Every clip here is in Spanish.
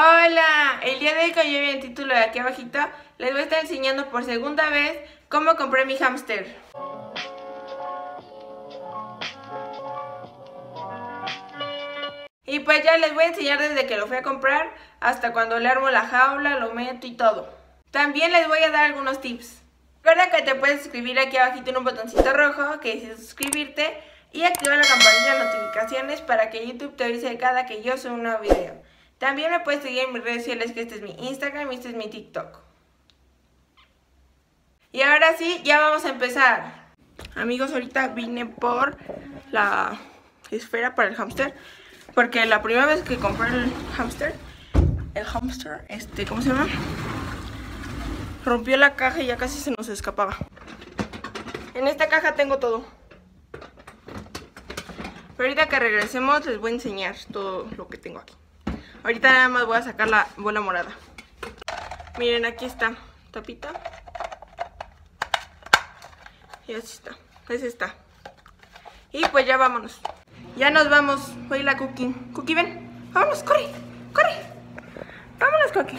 Hola, el día de hoy como ya vi el título de aquí abajito, les voy a estar enseñando por segunda vez cómo compré mi hámster. Y pues ya les voy a enseñar desde que lo fui a comprar hasta cuando le armo la jaula, lo meto y todo. También les voy a dar algunos tips. Recuerda que te puedes suscribir aquí abajito en un botoncito rojo que dice suscribirte y activa la campanita de notificaciones para que YouTube te avise cada que yo suba un nuevo video. También me puedes seguir en mis redes sociales que este es mi Instagram y este es mi TikTok. Y ahora sí, ya vamos a empezar. Amigos, ahorita vine por la esfera para el hámster. Porque la primera vez que compré el hámster, el hámster, este, ¿cómo se llama? Rompió la caja y ya casi se nos escapaba. En esta caja tengo todo. Pero ahorita que regresemos les voy a enseñar todo lo que tengo aquí. Ahorita nada más voy a sacar la bola morada. Miren, aquí está. Tapita. Y así está. Así está. Y pues ya vámonos. Ya nos vamos. Voy la Cookie. Cookie, ven. Vámonos, corre. Corre. Vámonos, Cookie.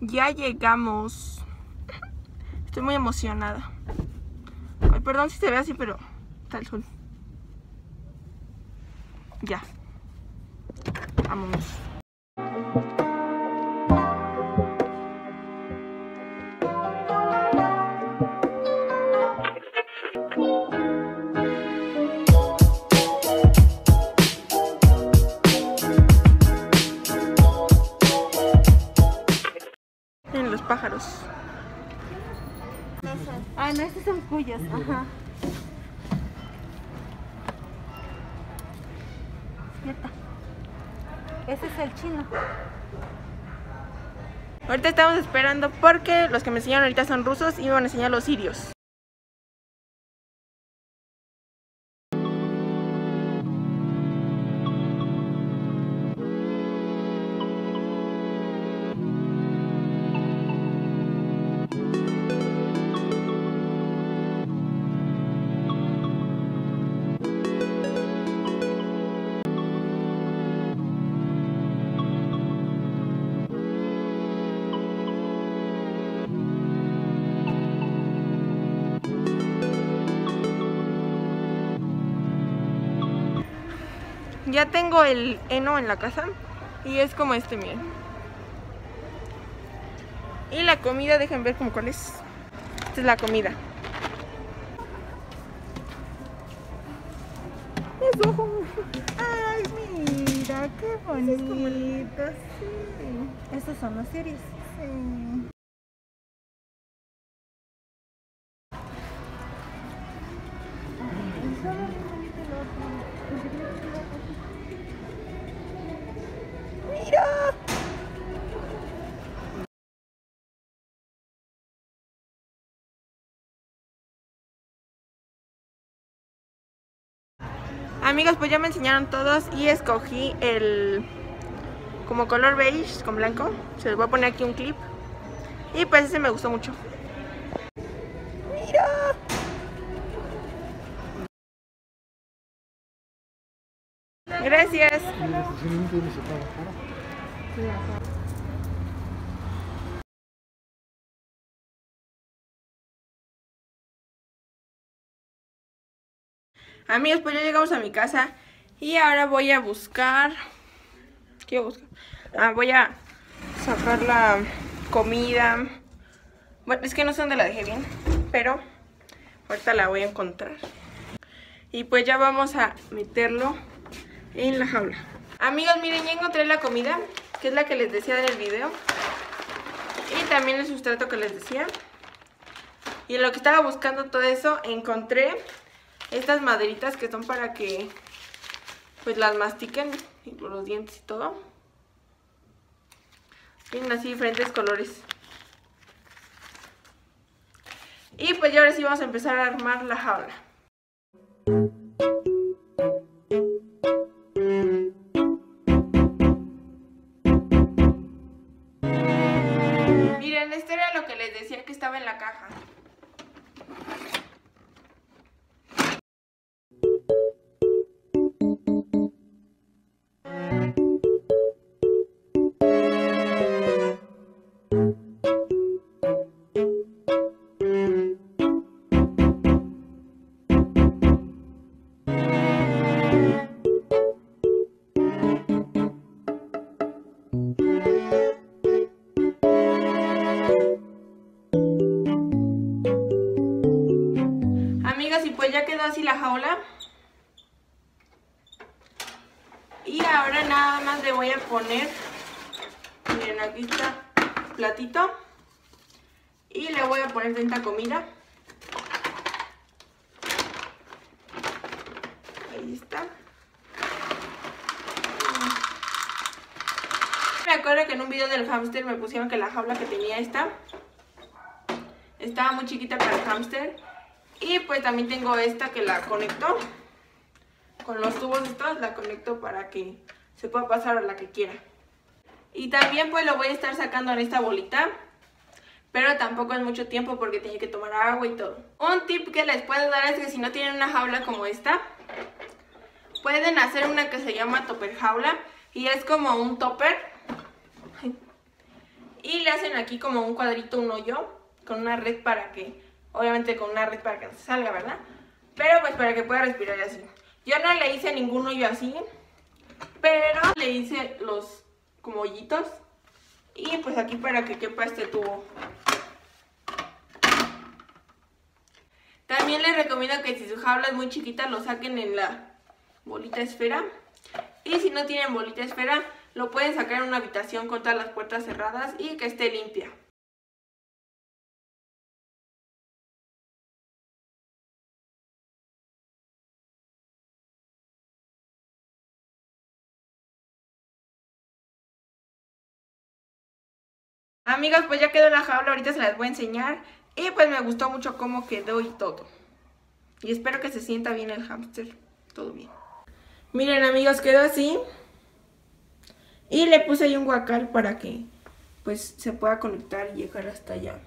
Ya llegamos. Estoy muy emocionada. Ay, perdón si se ve así, pero está el sol. Ya. Vámonos. Son cuyos. Ajá. Despierta. Ese es el chino. Ahorita estamos esperando porque los que me enseñaron ahorita son rusos y me van a enseñar los sirios. Ya tengo el heno en la casa y es como este, miren. Y la comida, dejen ver como cuál es. Esta es la comida. Es ojo. Ay, mira, qué bonito. Sí. Estos son los sirios. Sí. Amigos, pues ya me enseñaron todos y escogí el como color beige con blanco. Se les voy a poner aquí un clip. Y pues ese me gustó mucho. ¡Mira! Gracias. Amigos, pues ya llegamos a mi casa y ahora voy a buscar... ¿Qué voy a buscar? Ah, voy a sacar la comida Bueno, es que no sé dónde la dejé bien, pero ahorita la voy a encontrar. Y pues ya vamos a meterlo en la jaula. Amigos, miren, ya encontré la comida, que es la que les decía en el video. Y también el sustrato que les decía. Y en lo que estaba buscando todo eso, encontré estas maderitas que son para que pues las mastiquen, los dientes y todo. Tienen así diferentes colores. Y pues ya ahora sí vamos a empezar a armar la jaula. Miren, este era lo que les decía que estaba en la caja. Y ahora nada más le voy a poner, miren aquí está platito. Y le voy a poner tanta comida. Ahí está. Me acuerdo que en un video del hámster me pusieron que la jaula que tenía esta estaba muy chiquita para el hámster. Y pues también tengo esta que la conecto con los tubos estos, la conecto para que se pueda pasar a la que quiera. Y también pues lo voy a estar sacando en esta bolita, pero tampoco es mucho tiempo porque tiene que tomar agua y todo. Un tip que les puedo dar es que si no tienen una jaula como esta, pueden hacer una que se llama topper jaula y es como un topper. Y le hacen aquí como un cuadrito, un hoyo, con una red para que Obviamente con una red para que salga, ¿verdad? Pero pues para que pueda respirar así. Yo no le hice ningún hoyo así, pero le hice los como hoyitos. Y pues aquí para que quepa este tubo. También les recomiendo que si su jaula es muy chiquita lo saquen en la bolita esfera. Y si no tienen bolita esfera, lo pueden sacar en una habitación con todas las puertas cerradas y que esté limpia. Amigas, pues ya quedó la jaula, ahorita se las voy a enseñar. Y pues me gustó mucho cómo quedó y todo. Y espero que se sienta bien el hámster. Todo bien. Miren amigos, quedó así. Y le puse ahí un guacal para que pues se pueda conectar y llegar hasta allá.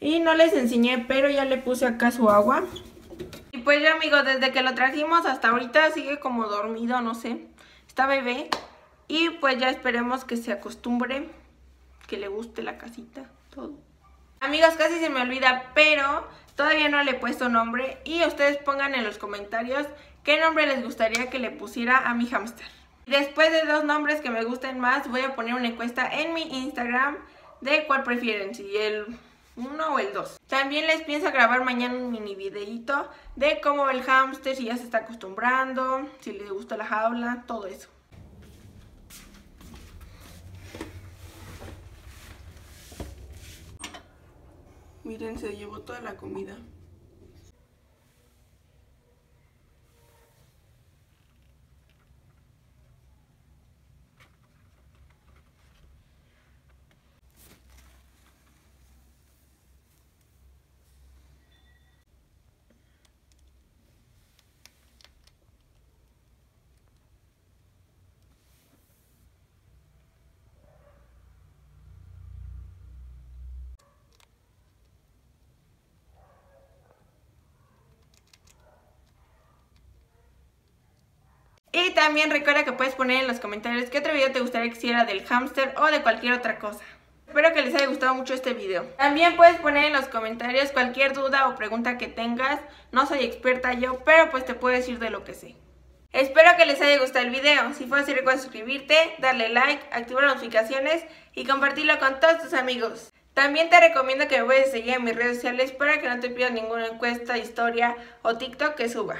Y no les enseñé, pero ya le puse acá su agua. Y pues ya amigos, desde que lo trajimos hasta ahorita sigue como dormido, no sé. Está bebé. Y pues ya esperemos que se acostumbre, que le guste la casita, todo. Amigos, casi se me olvida, pero todavía no le he puesto nombre y ustedes pongan en los comentarios qué nombre les gustaría que le pusiera a mi hámster. Después de dos nombres que me gusten más, voy a poner una encuesta en mi Instagram de cuál prefieren, si el 1 o el 2. También les pienso grabar mañana un mini videito de cómo el hámster, si ya se está acostumbrando, si le gusta la jaula, todo eso. Miren, se llevó toda la comida. También recuerda que puedes poner en los comentarios qué otro video te gustaría que hiciera del hámster o de cualquier otra cosa. Espero que les haya gustado mucho este video. También puedes poner en los comentarios cualquier duda o pregunta que tengas. No soy experta yo, pero pues te puedo decir de lo que sé. Espero que les haya gustado el video. Si fue así recuerda suscribirte, darle like, activar las notificaciones y compartirlo con todos tus amigos. También te recomiendo que me a seguir en mis redes sociales para que no te pierdas ninguna encuesta, historia o TikTok que suba.